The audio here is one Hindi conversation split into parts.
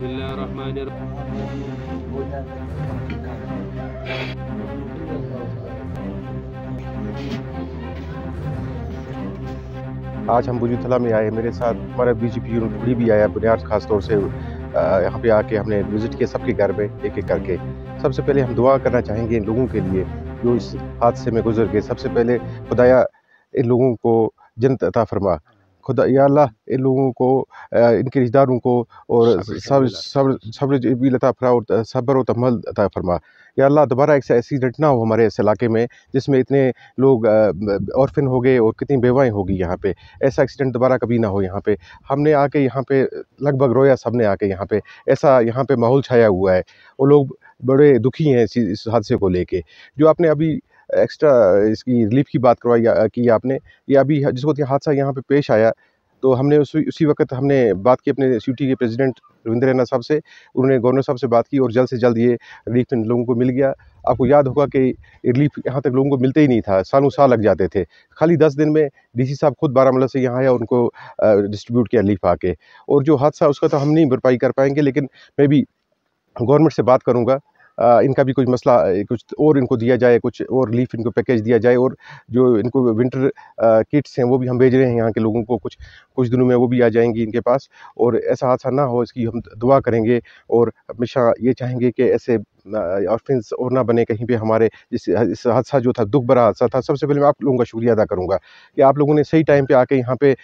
आज हम बुजुतला में आए, मेरे साथ हमारा बीजेपी यूनिट भी आया, बुनियाद खास तौर से यहाँ पे आके हमने विज़िट किया सबके घर में एक एक करके। सबसे पहले हम दुआ करना चाहेंगे इन लोगों के लिए, जो इस हादसे में गुजर गए। सबसे पहले खुदाया इन लोगों को जन्नत अता फरमा। खुदा या अल्लाह इन लोगों को इनके रिश्तेदारों को और सब सब सब्र भी लता फरा और सब्र और तमल अता फरमा। या अल्लाह दोबारा एक एक्सीडेंट ना हो हमारे इस इलाके में जिसमें इतने लोग ऑर्फिन हो गए और कितनी बेवाएँ होगी यहाँ पे। ऐसा एक्सीडेंट दोबारा कभी ना हो यहाँ पे। हमने आके यहाँ पे लगभग रोया सबने आके यहाँ पे। ऐसा यहाँ पे माहौल छाया हुआ है वो लोग बड़े दुखी हैं इस हादसे को लेके। जो आपने अभी एक्स्ट्रा इसकी रिलीफ की बात करवाई की आपने। ये अभी जिस वक्त हादसा यहाँ पे पेश आया तो हमने उसी उसी वक्त हमने बात की अपने सीटी के प्रेसिडेंट रविंद्र रैना साहब से, उन्होंने गवर्नर साहब से बात की और जल्द से जल्द ये रिलीफ इन लोगों को मिल गया। आपको याद होगा कि रिलीफ यहाँ तक लोगों को मिलते ही नहीं था, सालों साल लग जाते थे। खाली दस दिन में डीसी साहब खुद बारामूला से यहाँ आया, उनको डिस्ट्रीब्यूट किया रिलीफ आके। और जो हादसा उसका तो हम नहीं भरपाई कर पाएँगे, लेकिन मैं भी गवर्नमेंट से बात करूँगा। इनका भी कुछ मसला, कुछ और इनको दिया जाए, कुछ और रिलीफ इनको पैकेज दिया जाए और जो इनको विंटर किट्स हैं वो भी हम भेज रहे हैं यहाँ के लोगों को कुछ कुछ दिनों में वो भी आ जाएँगी इनके पास और ऐसा हादसा ना हो इसकी हम दुआ करेंगे और हमेशा ये चाहेंगे कि ऐसे ऑर्फिन्स और ना बने कहीं पे हमारे इस इस हादसा जो था, दुख भरा हादसा था, सबसे पहले मैं आप लोगों का शुक्रिया अदा करूँगा कि आप लोगों ने सही टाइम पे आके यहाँ पे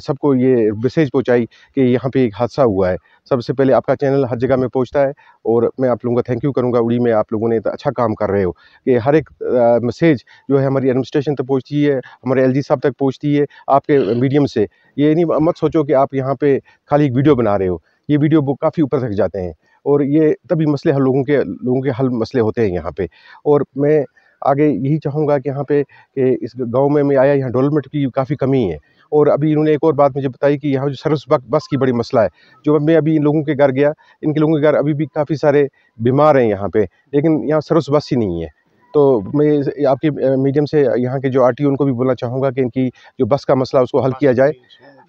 सबको ये मैसेज पहुँचाई कि यहाँ पे एक हादसा हुआ है। सबसे पहले आपका चैनल हर जगह में पहुँचता है और मैं आप लोगों का थैंक यू करूँगा। उड़ी में आप लोगों ने अच्छा काम कर रहे हो कि हर एक मैसेज जो है हमारी एडमिनिस्ट्रेशन तक पहुँचती है, हमारे एलजी साहब तक पहुँचती है आपके मीडियम से। ये नहीं, मत सोचो कि आप यहाँ पर खाली एक वीडियो बना रहे हो। ये वीडियो काफ़ी ऊपर तक जाते हैं। और ये तभी मसले हल लोगों के लोगों के हल मसले होते हैं यहाँ पे। और मैं आगे यही चाहूँगा कि यहाँ पे कि इस गाँव में, मैं आया यहाँ डेवलपमेंट की काफ़ी कमी है। और अभी इन्होंने एक और बात मुझे बताई कि यहाँ जो सर्विस बस की बड़ी मसला है, जो मैं अभी इन लोगों के घर गया, इनके लोगों के घर अभी भी काफ़ी सारे बीमार हैं यहाँ पे, लेकिन यहाँ सर्विस बस ही नहीं है। तो मैं आपके मीडियम से यहाँ के जो आर उनको भी बोलना चाहूँगा कि इनकी जो बस का मसला उसको हल किया जाए।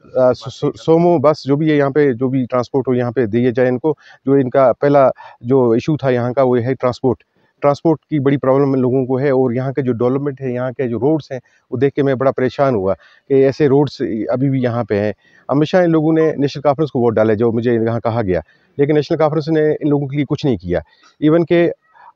सोमो, बस जो भी है यहाँ पे, जो भी ट्रांसपोर्ट हो यहाँ पे दिए जाए इनको, जो इनका पहला जो इशू था यहाँ का वो है ट्रांसपोर्ट ट्रांसपोर्ट की बड़ी प्रॉब्लम लोगों को है और यहाँ के जो डेवलपमेंट है, यहाँ के जो रोड्स हैं, वो देख के मैं बड़ा परेशान हुआ कि ऐसे रोड्स अभी भी यहाँ पे हैं। हमेशा इन लोगों ने नेशनल कॉन्फ्रेंस को वोट डाले जो मुझे यहाँ कहा गया। लेकिन नेशनल कॉन्फ्रेंस ने इन लोगों के लिए कुछ नहीं किया। इवन के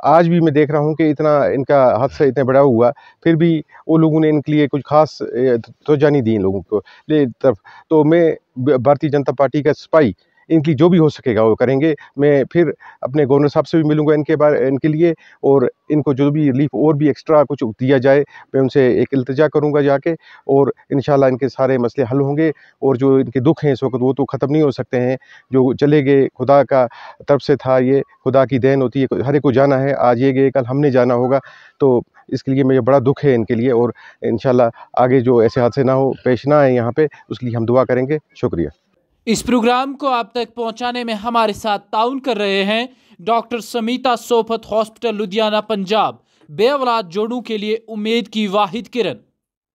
आज भी मैं देख रहा हूँ कि इतना इनका हादसा इतना बड़ा हुआ, फिर भी वो लोगों ने इनके लिए कुछ खास तो नहीं दी इन लोगों को। ले तरफ़ तो मैं भारतीय जनता पार्टी का सिपाही इनकी जो भी हो सकेगा वो करेंगे। मैं फिर अपने गवर्नर साहब से भी मिलूँगा इनके बारे, इनके लिए और इनको जो भी रिलीफ और भी एक्स्ट्रा कुछ दिया जाए, मैं उनसे एक अल्तजा करूँगा जाके और इन इनके सारे मसले हल होंगे और जो इनके दुख हैं इस वक्त वो तो ख़त्म नहीं हो सकते हैं। जो चले गए, खुदा का तरफ़ से था ये, खुदा की देन होती है, हर एक को जाना है, आज ये गए, कल हमने जाना होगा तो इसके लिए मुझे बड़ा दुख है इनके लिए और इन आगे जो ऐसे हादसे ना हो, पेश ना आए यहाँ पर उसके लिए हम दुआ करेंगे, शुक्रिया। इस प्रोग्राम को आप तक पहुँचाने में हमारे साथ ताउन कर रहे हैं डॉक्टर समीता सोफत हॉस्पिटल, लुधियाना, पंजाब। बेअलाद जोड़ों के लिए उम्मीद की वाहिद किरण।